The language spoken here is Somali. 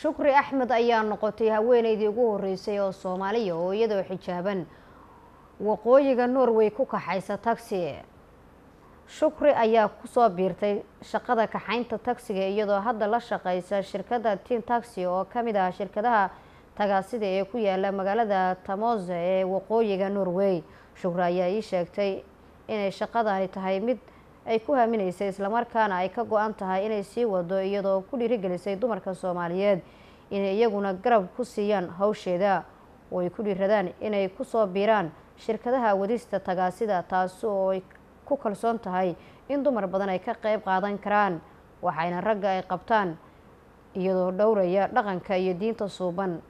shukri axmed ayaa noqotay haweeneydii ugu horeysay oo soomaaliya oo iyadoo xijaaban. Waqooyiga norway ku kaxaysa taxi. Shukri ayaa ku soo biirtay shaqada kaxaynta taxiga iyadoo hadda la shaqeysa shirkadda tin taxi oo ka mid ah shirkadaha tagaasida ee ku yaalla magaalada tamose ee waqooyiga norway. Shukri ayaa ii sheegtay inay shaqadani tahay mid ay ku haminaysay islamarkaana ay ka go-an tahay inay sii wado iyadoo ku dhiirigelisay dumarka soomaaliyeed inay iyaguna garab ku siiyaan hawsheeda. Oo ay ku dhiiradaan inay ku soo biiraan shirkadaha wadista tagaasida taasi oo ay ku kalsoon tahay in dumar badan ay ka qeyb qaadan karaan. Waxayna ragga ay qabtaan iyadoo dhowraya dhaqanka iyo diinta suuban